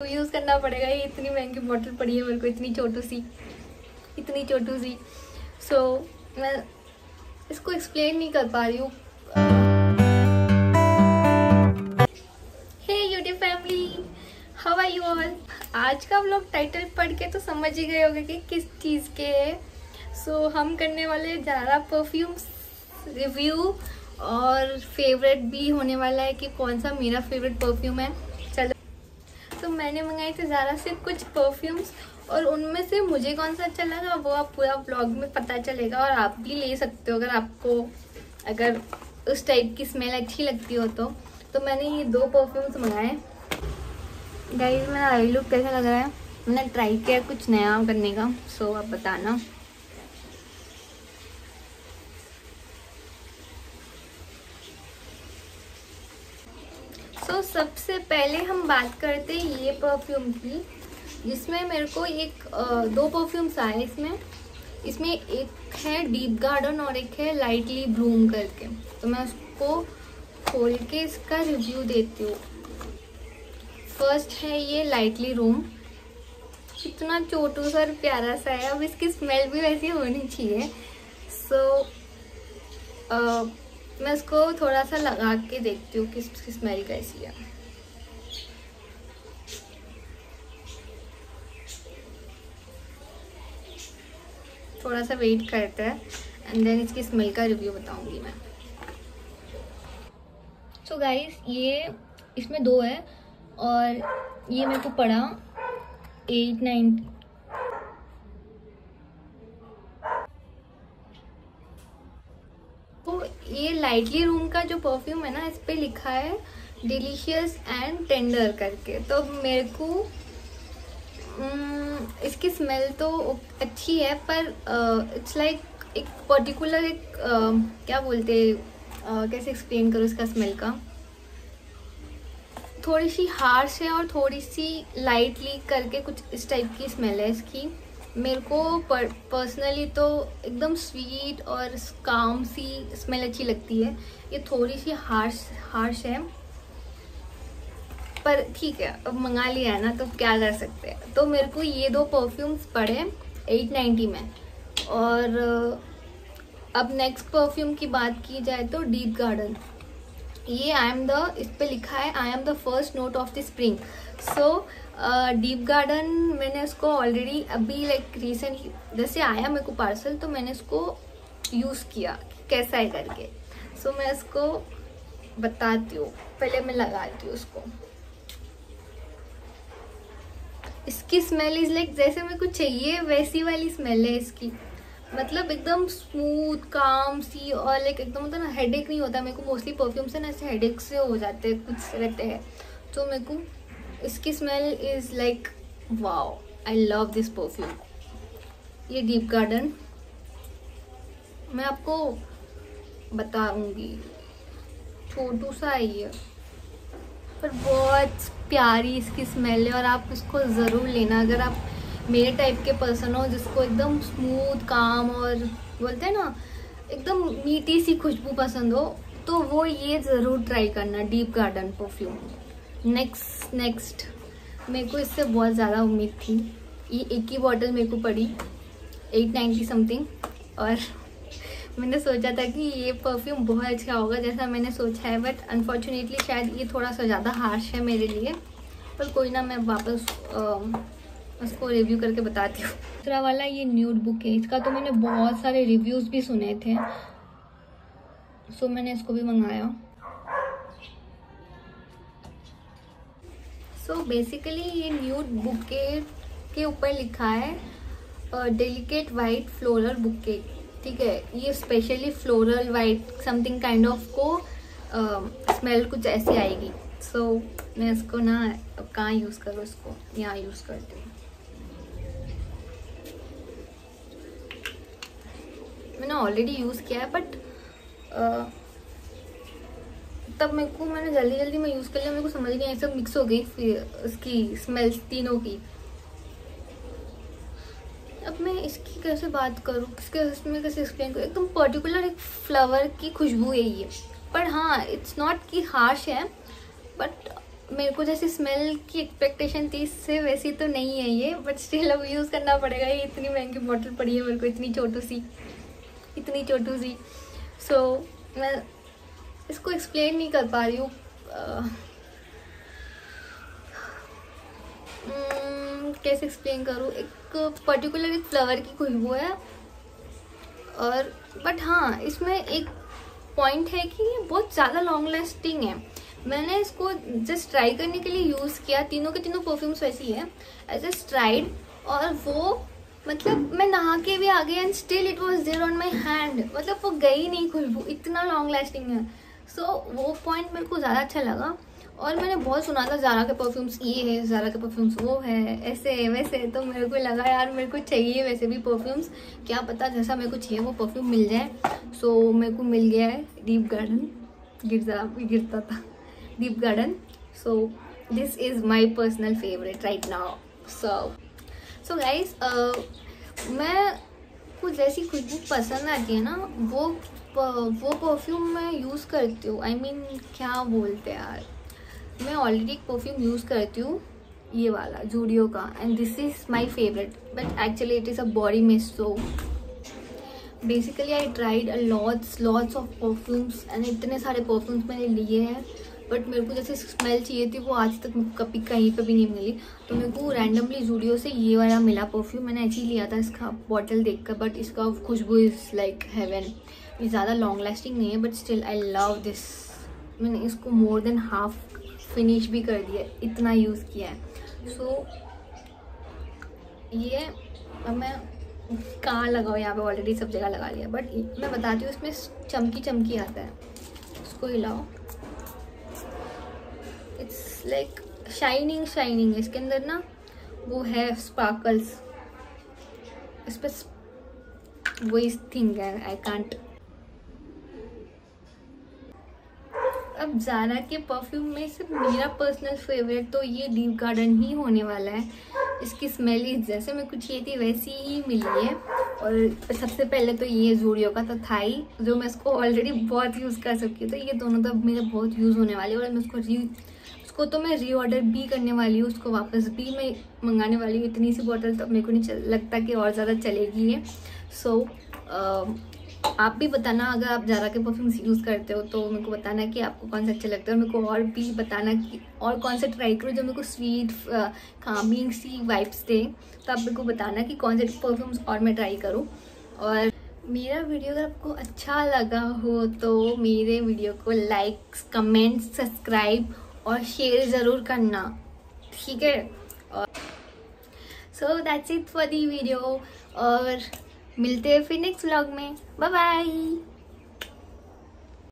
तो यूज़ करना पड़ेगा। ये इतनी महँगी बॉटल पड़ी है मेरे को इतनी छोटू सी इतनी छोटू सी। सो so, मैं इसको एक्सप्लेन नहीं कर पा रही हूँ। Hey YouTube family how are you all आज का व्लॉग टाइटल पढ़ के तो समझ ही गए होगे कि किस चीज़ के है। सो so, हम करने वाले ज़्यादा परफ्यूम्स रिव्यू और फेवरेट भी होने वाला है कि कौन सा मेरा फेवरेट परफ्यूम है। तो मैंने मंगाए थे ज़्यादा से कुछ परफ्यूम्स और उनमें से मुझे कौन सा अच्छा लगा वो आप पूरा ब्लॉग में पता चलेगा और आप भी ले सकते हो अगर आपको, अगर उस टाइप की स्मेल अच्छी लगती हो तो। तो मैंने ये दो परफ्यूम्स मंगाए। गाइस मेरा आई लुक कैसा लग रहा है? मैंने ट्राई किया कुछ नया करने का सो आप बताना सो so, सबसे पहले हम बात करते हैं ये परफ्यूम की जिसमें मेरे को एक दो परफ्यूम्स आए इसमें। इसमें एक है डीप गार्डन और एक है लाइटली ब्लूम करके। तो मैं उसको खोल के इसका रिव्यू देती हूँ। फ़र्स्ट है ये लाइटली रूम इतना छोटू सा और प्यारा सा है। अब इसकी स्मेल भी वैसी होनी चाहिए। सो so, मैं इसको थोड़ा सा लगा के देखती हूँ कि इसकी स्मेल कैसी है थोड़ा सा वेट करते हैं एंड देन इसकी स्मेल का रिव्यू बताऊँगी मैं। सो so गाइस ये इसमें दो है, और ये मेरे को पड़ा एट नाइन्टी ये लाइटली रूम का जो परफ्यूम है ना, इस पर लिखा है डिलीशियस एंड टेंडर करके। तो मेरे को इसकी स्मेल तो अच्छी है पर इट्स लाइक like एक पर्टिकुलर एक uh, क्या बोलते uh, कैसे एक्सप्लेन करूँ इसका स्मेल का? थोड़ी सी हार्श है और थोड़ी सी लाइटली करके कुछ इस टाइप की स्मेल है इसकी। मेरे को पर्सनली तो एकदम स्वीट और काम सी स्मेल अच्छी लगती है। ये थोड़ी सी हार्श हार्श है। पर ठीक है अब मंगा लिया है ना तो क्या कर सकते हैं? तो मेरे को ये दो परफ्यूम्स पड़े 890 में। और अब नेक्स्ट परफ्यूम की बात की जाए तो डीप गार्डन ये आई एम द इस पर लिखा है I am the first note of the spring so deep garden मैंने उसको ऑलरेडी अभी लाइक रिसेंटली जैसे आया मेरे को पार्सल तो मैंने इसको यूज़ किया कैसा है करके। सो so, मैं इसको बताती हूँ पहले मैं लगाती हूँ उसको इसकी स्मेल इज़ लाइक जैसे मेरे को चाहिए, वैसी वाली स्मेल है इसकी। मतलब एकदम स्मूथ काम सी और लाइक एकदम होता ना हेडेक नहीं होता। मेरे को मोस्टली परफ्यूम से ना ऐसे हेडेक से हो जाते हैं, कुछ रहते हैं। तो मेरे को इसकी smell is like wow I love this perfume ये डीप गार्डन मैं आपको बताऊँगी छोटू सा है ये। पर बहुत प्यारी, इसकी स्मेल है और आप इसको ज़रूर लेना। अगर आप मेरे टाइप के पर्सन हो, जिसको एकदम स्मूथ काम और बोलते हैं ना, एकदम मीठी सी खुशबू पसंद हो तो वो ये ज़रूर ट्राई करना deep garden perfume next next मेरे को इससे बहुत ज़्यादा उम्मीद थी। ये एक ही बॉटल मेरे को पड़ी एट नाइन्टी समथिंग और मैंने सोचा था कि ये परफ्यूम बहुत अच्छा होगा जैसा मैंने सोचा है बट अनफॉर्चुनेटली शायद ये थोड़ा सा ज़्यादा हार्श है मेरे लिए। पर कोई ना मैं वापस उसको रिव्यू करके बताती हूँ। दूसरा वाला ये न्यूड बुक है, इसका तो मैंने बहुत सारे रिव्यूज़ भी सुने थे। सो मैंने इसको भी मंगाया। सो so बेसिकली ये न्यूड बुके के ऊपर लिखा है डेलिकेट वाइट फ्लोरल बुके ठीक है ये specially floral white something kind of को स्मेल कुछ ऐसी आएगी। सो so, मैं इसको ना अब कहाँ यूज़ करूँ इसको? यहाँ यूज़ करती हूँ। मैंने ऑलरेडी यूज़ किया है बट तब मेरे को मैंने जल्दी जल्दी में यूज़ कर लिया मेरे को समझ नहीं आई सब मिक्स हो गई इसकी स्मेल तीनों की अब मैं कैसे बात करूँ? किसके इसमें कैसे एक्सप्लेन करूँ? एकदम पर्टिकुलर एक फ्लावर की खुशबू है। ये पर हाँ इट्स नॉट कि हार्श है बट मेरे को जैसे स्मेल की एक्सपेक्टेशन थी इससे वैसी तो नहीं है ये बट स्टिल अब यूज़ करना पड़ेगा। ये इतनी महँगी बॉटल पड़ी है मेरे को इतनी छोटू सी इतनी छोटू सी। सो so, मैं इसको एक्सप्लेन नहीं कर पा रही हूँ। कैसे एक्सप्लेन करूँ? एक पर्टिकुलर एक फ्लावर की खुशबू है। और बट हाँ इसमें एक पॉइंट है कि ये बहुत ज़्यादा लॉन्ग लास्टिंग है। मैंने इसको जस्ट ट्राई करने के लिए यूज़ किया। तीनों के तीनों परफ्यूम्स वैसी है। आई जस्ट ट्राइड और वो मतलब मैं नहा के भी आ गई and still it was there on my hand मतलब वो गई नहीं खुशबू। इतना लॉन्ग लास्टिंग है। सो so, वो पॉइंट मेरे को ज़्यादा अच्छा लगा। और मैंने बहुत सुना था ज़ारा के परफ्यूम्स ये है ज़ारा के परफ्यूम्स वो है ऐसे है वैसे तो मेरे को लगा यार मेरे को चाहिए वैसे भी परफ्यूम्स क्या पता जैसा मेरे को चाहिए वो परफ्यूम मिल जाए। सो so, मेरे को मिल गया है डीप गार्डन गिर गिरता था। Deep garden so this is my personal favourite right now so so guys मैं कुछ जैसी खुशबू पसंद आती है ना वो वो परफ्यूम मैं यूज़ करती हूँ। आई मीन क्या बोलते हैं यार? मैं ऑलरेडी एक परफ्यूम यूज़ करती हूँ, ये वाला जूडियो का and this is my favourite but actually it is a body mist so basically I tried a lots lots of perfumes and इतने सारे परफ्यूम्स मैंने लिए हैं बट मेरे को जैसे स्मेल चाहिए थी, वो आज तक कभी कहीं पे भी नहीं मिली तो मेरे को रैंडमली जूडियो से ये वाला मिला परफ्यूम मैंने ऐसे ही लिया था इसका बॉटल देखकर बट इसका खुशबू इज़ लाइक हेवन ये ज़्यादा लॉन्ग लास्टिंग नहीं है but still I love this मैंने इसको मोर देन हाफ़ फिनिश भी कर दिया इतना यूज़ किया है। सो so, ये अब मैं कहाँ लगाऊँ? यहाँ पे ऑलरेडी सब जगह लगा लिया। बट मैं बताती हूँ इसमें चमकी चमकी आता है। इसको हिलाओ। इट्स लाइक शाइनिंग शाइनिंग है। इसके अंदर ना वो है स्पार्कल्स इस पर वही थिंग है आई कांट अब जारा के परफ्यूम में सिर्फ़ मेरा पर्सनल फेवरेट तो ये डीप गार्डन ही होने वाला है। इसकी स्मेल ही जैसे मैं कुछ ये थी वैसी ही मिली है। और सबसे पहले तो ये जूडियो का तो था ही जो मैं इसको ऑलरेडी बहुत यूज़ कर सकती हूँ। तो ये दोनों तो मेरे बहुत यूज़ होने वाले और मैं उसको री उसको तो मैं रीऑर्डर भी करने वाली हूँ उसको वापस भी मैं मंगाने वाली हूँ। इतनी सी बॉटल तो मेरे को नहीं लगता कि और ज़्यादा चलेगी है सो so, आप भी बताना, अगर आप ज़्यादा के परफ्यूम्स यूज़ करते हो तो मेरे को बताना कि आपको कौन सा अच्छा लगता है। और मेरे को और भी बताना कि, और कौन सा ट्राई करो जो मेरे को स्वीट कामिंग सी वाइब्स दें। तो आप मेरे को बताना कि कौन से परफ्यूम्स और मैं ट्राई करूँ। और मेरा वीडियो अगर आपको अच्छा लगा हो तो मेरे वीडियो को लाइक कमेंट सब्सक्राइब और शेयर ज़रूर करना। ठीक है? और so that's it for the video और मिलते हैं फिर नेक्स्ट व्लॉग में। Bye bye